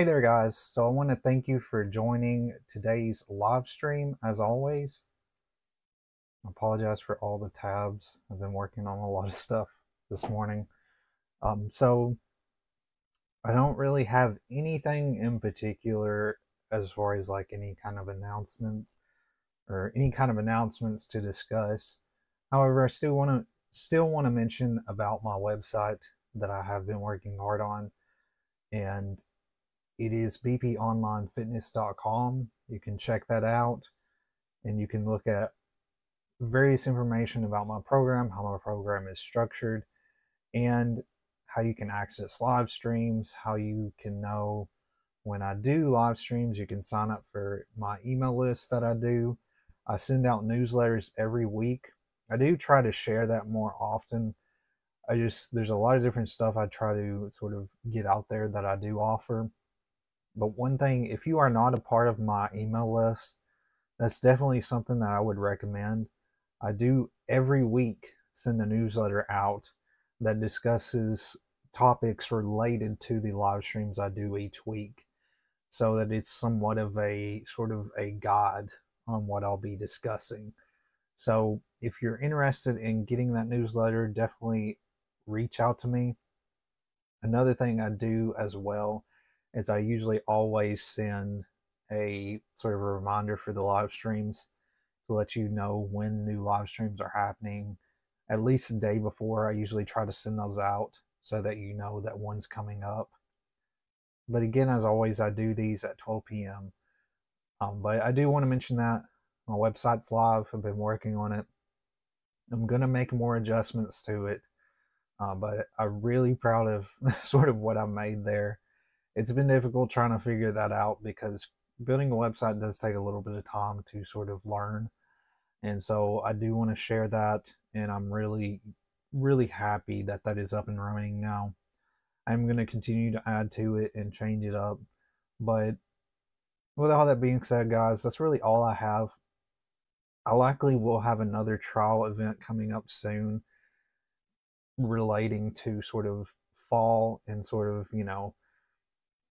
Hey there, guys. So I want to thank you for joining today's live stream as always. I apologize for all the tabs. I've been working on a lot of stuff this morning. Um, so I don't really have anything in particular as far as like any kind of announcement or any kind of announcements to discuss. However, I still want to still want to mention about my website that I have been working hard on and it is bponlinefitness.com. You can check that out and you can look at various information about my program, how my program is structured, and how you can access live streams, how you can know when I do live streams. You can sign up for my email list that I do. I send out newsletters every week. I do try to share that more often. I just, there's a lot of different stuff I try to sort of get out there that I do offer. But one thing, if you are not a part of my email list, that's definitely something that I would recommend. I do every week send a newsletter out that discusses topics related to the live streams I do each week so that it's somewhat of a sort of a guide on what I'll be discussing. So if you're interested in getting that newsletter, definitely reach out to me. Another thing I do as well is I usually always send a sort of a reminder for the live streams to let you know when new live streams are happening. At least a day before, I usually try to send those out so that you know that one's coming up. But again, as always, I do these at 12 p.m. Um, but I do want to mention that my website's live. I've been working on it. I'm going to make more adjustments to it. Uh, but I'm really proud of sort of what I made there it's been difficult trying to figure that out because building a website does take a little bit of time to sort of learn. And so I do want to share that. And I'm really, really happy that that is up and running now. I'm going to continue to add to it and change it up. But with all that being said, guys, that's really all I have. I likely will have another trial event coming up soon relating to sort of fall and sort of, you know,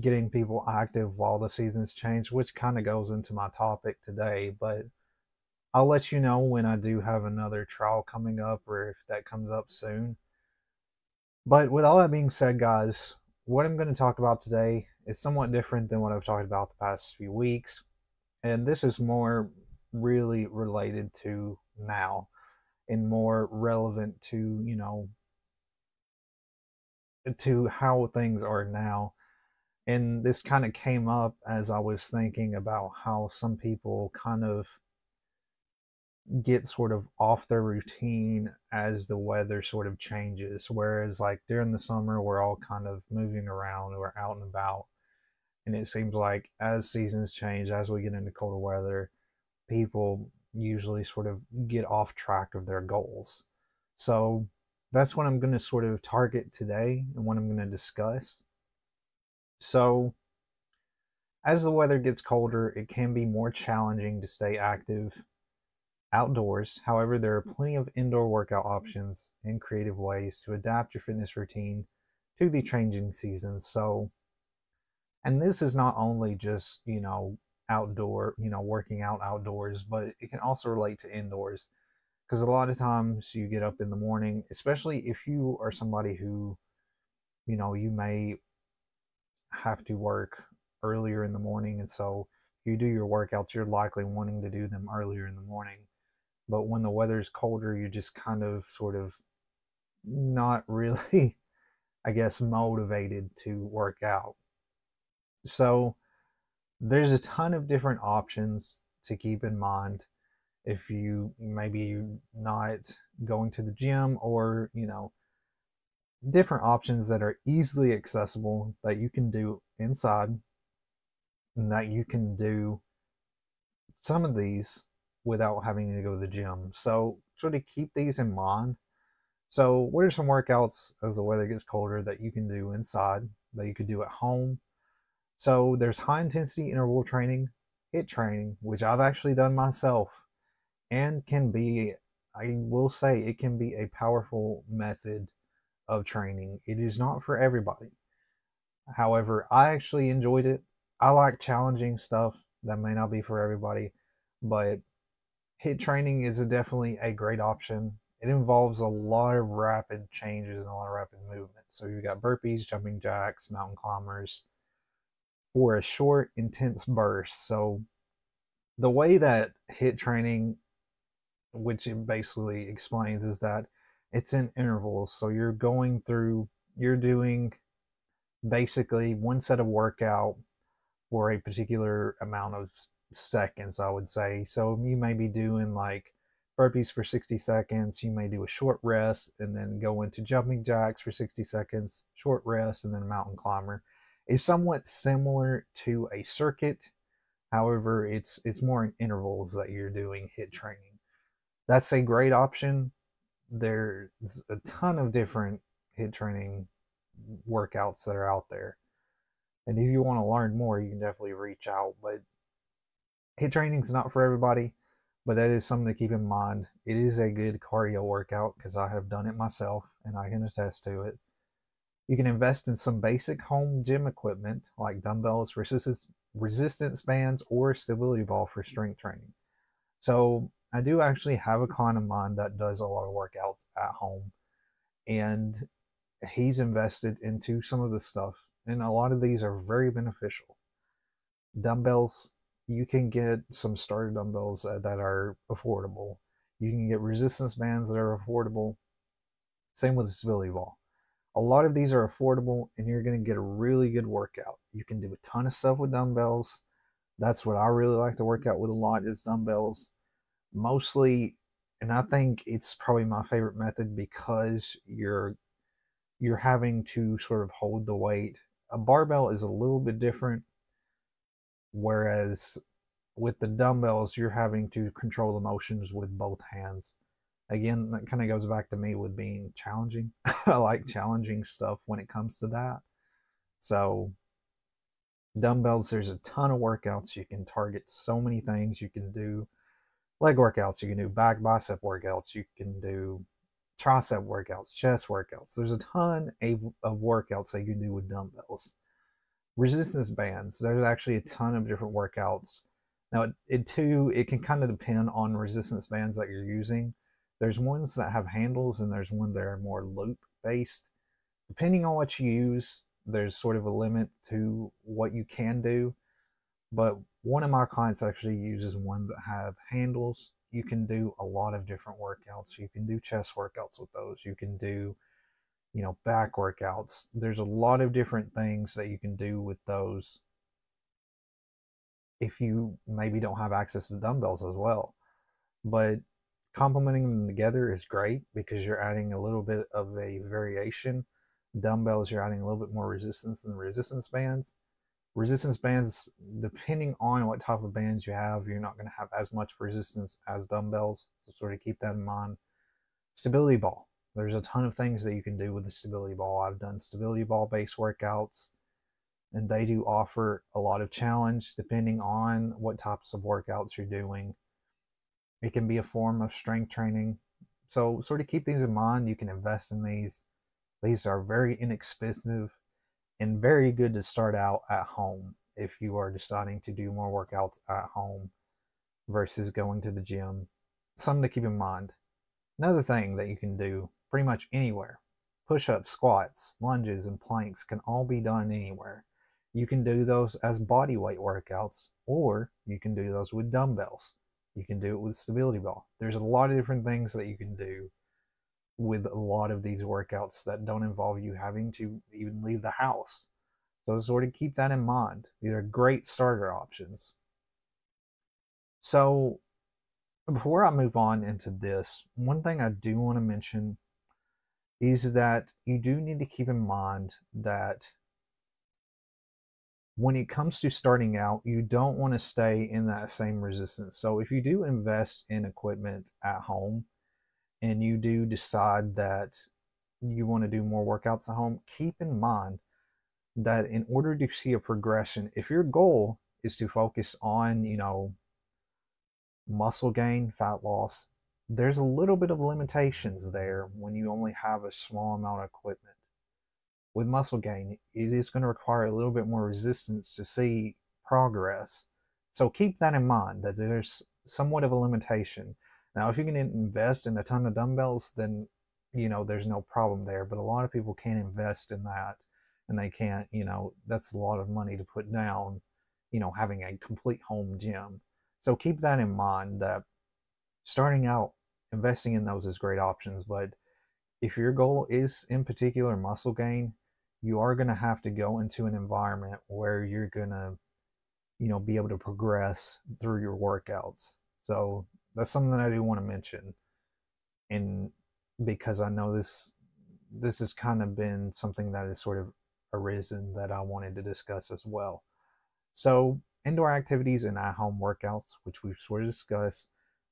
getting people active while the seasons change, which kind of goes into my topic today. But I'll let you know when I do have another trial coming up or if that comes up soon. But with all that being said, guys, what I'm going to talk about today is somewhat different than what I've talked about the past few weeks. And this is more really related to now and more relevant to, you know, to how things are now and this kind of came up as I was thinking about how some people kind of get sort of off their routine as the weather sort of changes. Whereas, like during the summer, we're all kind of moving around, we're out and about. And it seems like as seasons change, as we get into colder weather, people usually sort of get off track of their goals. So that's what I'm going to sort of target today and what I'm going to discuss. So, as the weather gets colder, it can be more challenging to stay active outdoors. However, there are plenty of indoor workout options and creative ways to adapt your fitness routine to the changing seasons. So, and this is not only just, you know, outdoor, you know, working out outdoors, but it can also relate to indoors. Because a lot of times you get up in the morning, especially if you are somebody who, you know, you may have to work earlier in the morning and so you do your workouts you're likely wanting to do them earlier in the morning. But when the weather's colder you're just kind of sort of not really i guess motivated to work out. So there's a ton of different options to keep in mind if you maybe not going to the gym or you know different options that are easily accessible that you can do inside and that you can do some of these without having to go to the gym. So sort of keep these in mind. So what are some workouts as the weather gets colder that you can do inside that you could do at home? So there's high intensity interval training, HIIT training, which I've actually done myself and can be, I will say it can be a powerful method of training. It is not for everybody. However, I actually enjoyed it. I like challenging stuff that may not be for everybody, but HIIT training is a definitely a great option. It involves a lot of rapid changes and a lot of rapid movement. So you've got burpees, jumping jacks, mountain climbers for a short, intense burst. So the way that HIIT training, which it basically explains, is that it's in intervals. So you're going through, you're doing basically one set of workout for a particular amount of seconds, I would say. So you may be doing like burpees for 60 seconds. You may do a short rest and then go into jumping jacks for 60 seconds, short rest, and then mountain climber. It's somewhat similar to a circuit. However, it's it's more in intervals that you're doing HIIT training. That's a great option. There's a ton of different HIIT training workouts that are out there. And if you want to learn more, you can definitely reach out. But HIIT training is not for everybody, but that is something to keep in mind. It is a good cardio workout because I have done it myself and I can attest to it. You can invest in some basic home gym equipment like dumbbells, resistance, resistance bands, or stability ball for strength training. So I do actually have a client of mine that does a lot of workouts at home, and he's invested into some of the stuff, and a lot of these are very beneficial. Dumbbells, you can get some starter dumbbells that, that are affordable. You can get resistance bands that are affordable. Same with the stability ball. A lot of these are affordable, and you're going to get a really good workout. You can do a ton of stuff with dumbbells. That's what I really like to work out with a lot is dumbbells. Mostly, and I think it's probably my favorite method because you're you're having to sort of hold the weight. A barbell is a little bit different, whereas with the dumbbells, you're having to control the motions with both hands. Again, that kind of goes back to me with being challenging. I like mm-hmm. challenging stuff when it comes to that. So, dumbbells, there's a ton of workouts. You can target so many things. You can do leg workouts, you can do back bicep workouts, you can do tricep workouts, chest workouts. There's a ton of workouts that you can do with dumbbells. Resistance bands, there's actually a ton of different workouts. Now, it, it too, it can kind of depend on resistance bands that you're using. There's ones that have handles and there's one that are more loop based. Depending on what you use, there's sort of a limit to what you can do. But one of my clients actually uses one that have handles you can do a lot of different workouts. You can do chest workouts with those. You can do, you know, back workouts. There's a lot of different things that you can do with those if you maybe don't have access to dumbbells as well. But complementing them together is great because you're adding a little bit of a variation. Dumbbells, you're adding a little bit more resistance than resistance bands resistance bands depending on what type of bands you have you're not going to have as much resistance as dumbbells so sort of keep that in mind. Stability ball. There's a ton of things that you can do with the stability ball. I've done stability ball based workouts and they do offer a lot of challenge depending on what types of workouts you're doing. It can be a form of strength training. So sort of keep things in mind. You can invest in these. These are very inexpensive and very good to start out at home if you are deciding to do more workouts at home versus going to the gym. Something to keep in mind. Another thing that you can do pretty much anywhere push ups, squats, lunges, and planks can all be done anywhere. You can do those as body weight workouts, or you can do those with dumbbells. You can do it with stability ball. There's a lot of different things that you can do with a lot of these workouts that don't involve you having to even leave the house. So sort of keep that in mind. These are great starter options. So before I move on into this, one thing I do want to mention is that you do need to keep in mind that when it comes to starting out, you don't want to stay in that same resistance. So if you do invest in equipment at home, and you do decide that you want to do more workouts at home, keep in mind that in order to see a progression, if your goal is to focus on, you know, muscle gain, fat loss, there's a little bit of limitations there when you only have a small amount of equipment. with muscle gain, it is going to require a little bit more resistance to see progress. So keep that in mind that there's somewhat of a limitation. Now, if you can invest in a ton of dumbbells, then you know there's no problem there. But a lot of people can't invest in that, and they can't. You know, that's a lot of money to put down. You know, having a complete home gym. So keep that in mind. That starting out, investing in those is great options. But if your goal is in particular muscle gain, you are going to have to go into an environment where you're going to you know be able to progress through your workouts so that's something i do want to mention and because i know this this has kind of been something that has sort of arisen that i wanted to discuss as well so indoor activities and at-home workouts which we've sort of discussed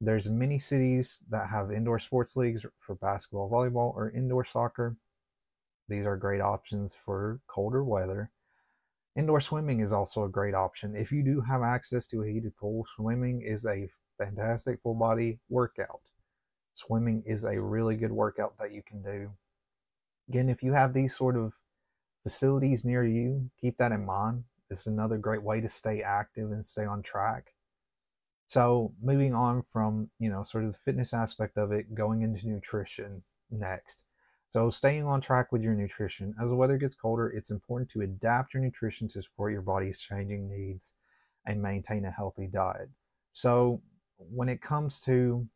there's many cities that have indoor sports leagues for basketball volleyball or indoor soccer these are great options for colder weather. Indoor swimming is also a great option. If you do have access to a heated pool, swimming is a fantastic full body workout. Swimming is a really good workout that you can do. Again, if you have these sort of facilities near you, keep that in mind. It's another great way to stay active and stay on track. So, moving on from, you know, sort of the fitness aspect of it, going into nutrition next. So, staying on track with your nutrition. As the weather gets colder, it's important to adapt your nutrition to support your body's changing needs and maintain a healthy diet. So, when it comes to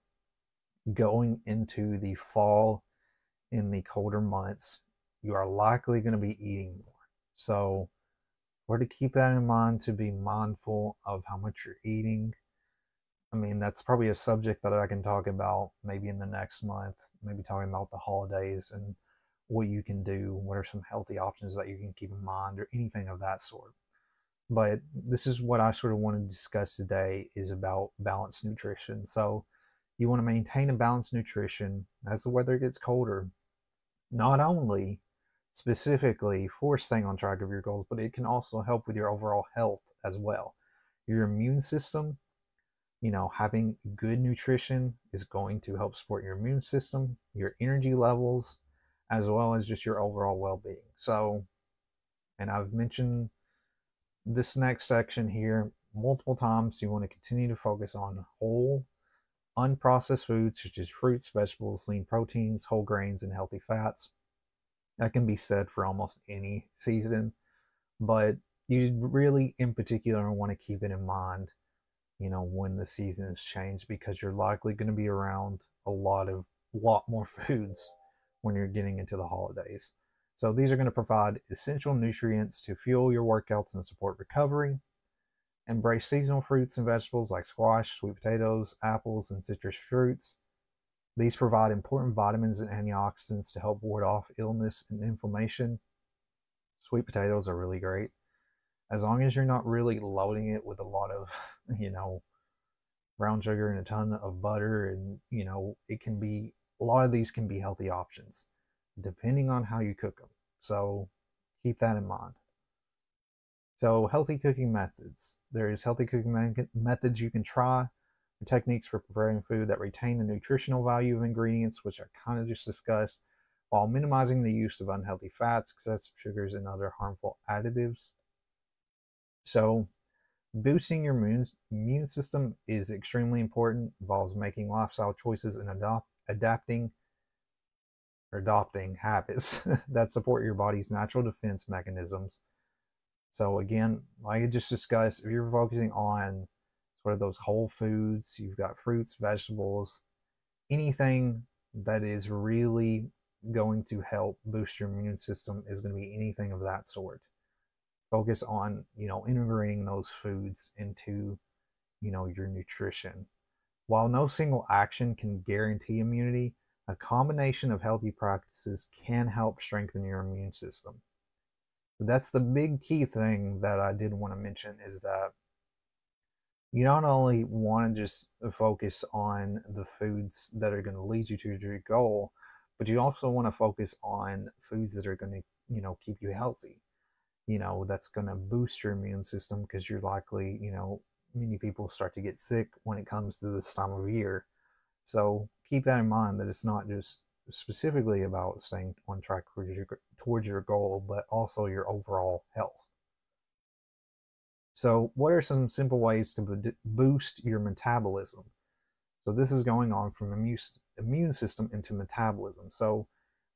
going into the fall in the colder months, you are likely going to be eating more. So, we're to keep that in mind to be mindful of how much you're eating. I mean, that's probably a subject that I can talk about maybe in the next month maybe talking about the holidays and what you can do, what are some healthy options that you can keep in mind, or anything of that sort. But this is what I sort of want to discuss today is about balanced nutrition. So you want to maintain a balanced nutrition as the weather gets colder, not only specifically for staying on track of your goals, but it can also help with your overall health as well. Your immune system you know, having good nutrition is going to help support your immune system, your energy levels, as well as just your overall well being. So, and I've mentioned this next section here multiple times. You want to continue to focus on whole, unprocessed foods such as fruits, vegetables, lean proteins, whole grains, and healthy fats. That can be said for almost any season, but you really, in particular, want to keep it in mind you know, when the seasons change because you're likely going to be around a lot of lot more foods when you're getting into the holidays. So these are going to provide essential nutrients to fuel your workouts and support recovery. Embrace seasonal fruits and vegetables like squash, sweet potatoes, apples, and citrus fruits. These provide important vitamins and antioxidants to help ward off illness and inflammation. Sweet potatoes are really great as long as you're not really loading it with a lot of, you know, brown sugar and a ton of butter, and, you know, it can be, a lot of these can be healthy options depending on how you cook them. So keep that in mind. So, healthy cooking methods. There's healthy cooking methods you can try, techniques for preparing food that retain the nutritional value of ingredients, which I kind of just discussed, while minimizing the use of unhealthy fats, excessive sugars, and other harmful additives. So, boosting your immune, immune system is extremely important. Involves making lifestyle choices and adopt, adapting or adopting habits that support your body's natural defense mechanisms. So again, like I just discussed, if you're focusing on sort of those whole foods, you've got fruits, vegetables, anything that is really going to help boost your immune system is going to be anything of that sort focus on you know integrating those foods into you know your nutrition while no single action can guarantee immunity a combination of healthy practices can help strengthen your immune system. That's the big key thing that i did want to mention is that you not only want to just focus on the foods that are going to lead you to your goal but you also want to focus on foods that are going to you know keep you healthy. You know that's going to boost your immune system because you're likely you know many people start to get sick when it comes to this time of year so keep that in mind that it's not just specifically about staying on track towards your, towards your goal, but also your overall health. So, what are some simple ways to boost your metabolism? So, this is going on from immune, immune system into metabolism. So,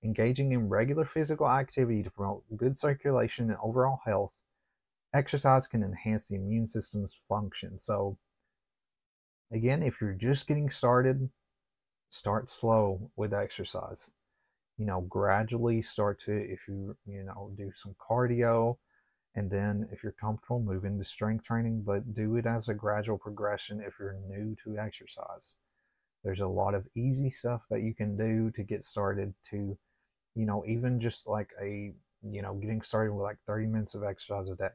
engaging in regular physical activity to promote good circulation and overall health, exercise can enhance the immune system's function. So, again, if you're just getting started, start slow with exercise. You know, gradually start to, if you, you know, do some cardio, and then if you're comfortable, move into strength training, but do it as a gradual progression if you're new to exercise. There's a lot of easy stuff that you can do to get started to, you know, even just like a, you know, getting started with like 30 minutes of exercise a day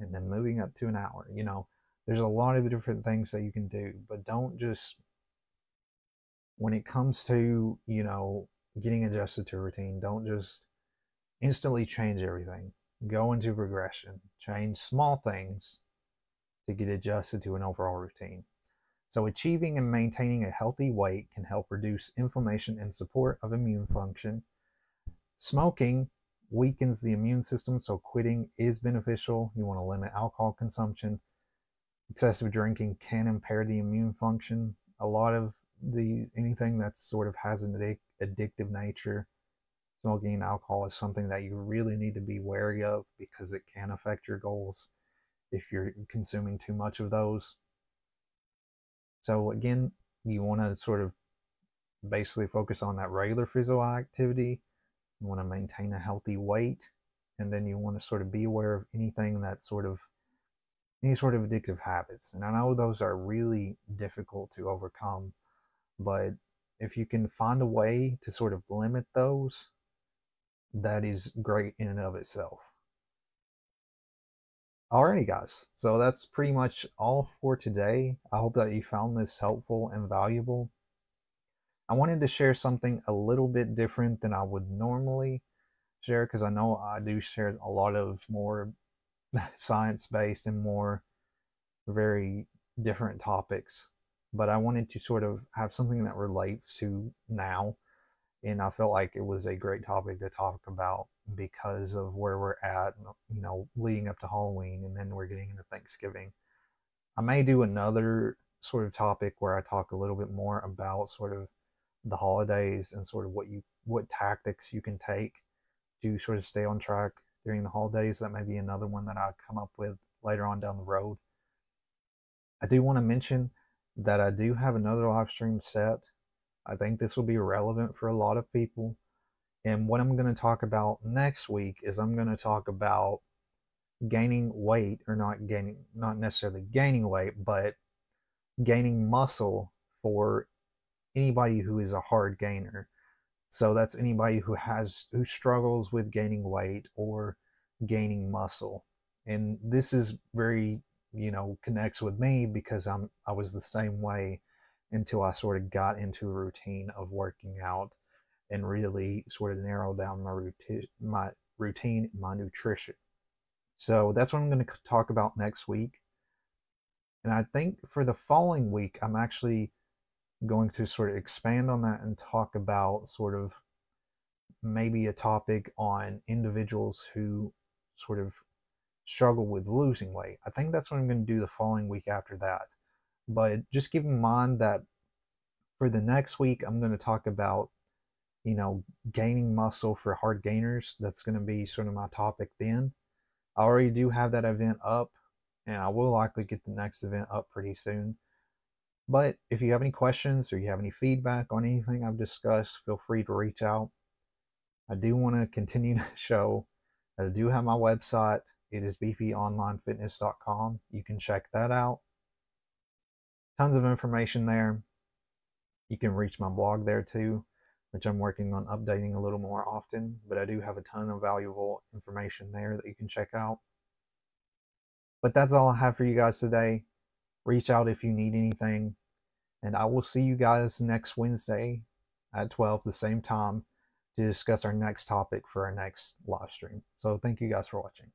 and then moving up to an hour. You know, there's a lot of different things that you can do, but don't just, when it comes to, you know, getting adjusted to routine, don't just instantly change everything go into progression, change small things to get adjusted to an overall routine. So, achieving and maintaining a healthy weight can help reduce inflammation and support of immune function. Smoking weakens the immune system, so quitting is beneficial. You want to limit alcohol consumption. Excessive drinking can impair the immune function. A lot of the anything that sort of has an addictive nature smoking and alcohol is something that you really need to be wary of because it can affect your goals if you're consuming too much of those. So, again, you want to sort of basically focus on that regular physical activity. You want to maintain a healthy weight, and then you want to sort of be aware of anything that sort of any sort of addictive habits. And I know those are really difficult to overcome, but if you can find a way to sort of limit those that is great in and of itself. Alrighty, guys. So that's pretty much all for today. I hope that you found this helpful and valuable. I wanted to share something a little bit different than I would normally share because I know I do share a lot of more science based and more very different topics. But I wanted to sort of have something that relates to now and I felt like it was a great topic to talk about because of where we're at, you know, leading up to Halloween and then we're getting into Thanksgiving. I may do another sort of topic where I talk a little bit more about sort of the holidays and sort of what you what tactics you can take to sort of stay on track during the holidays. That may be another one that I come up with later on down the road. I do want to mention that I do have another live stream set. I think this will be relevant for a lot of people. And what I'm going to talk about next week is I'm going to talk about gaining weight or not gaining not necessarily gaining weight but gaining muscle for anybody who is a hard gainer. So that's anybody who has who struggles with gaining weight or gaining muscle. And this is very you know connects with me because i'm i was the same way until I sort of got into a routine of working out and really sort of narrow down my routine, my routine, my nutrition. So that's what I'm going to talk about next week. And I think for the following week, I'm actually going to sort of expand on that and talk about sort of maybe a topic on individuals who sort of struggle with losing weight. I think that's what I'm going to do the following week after that. But just keep in mind that for the next week, I'm going to talk about, you know, gaining muscle for hard gainers. That's going to be sort of my topic then. I already do have that event up, and I will likely get the next event up pretty soon. But if you have any questions or you have any feedback on anything I've discussed, feel free to reach out. I do want to continue to show that I do have my website. It is bponlinefitness.com. You can check that out tons of information there. You can reach my blog there too, which I'm working on updating a little more often, but I do have a ton of valuable information there that you can check out. But that's all I have for you guys today. Reach out if you need anything, and I will see you guys next Wednesday at 12 the same time to discuss our next topic for our next live stream. So thank you guys for watching.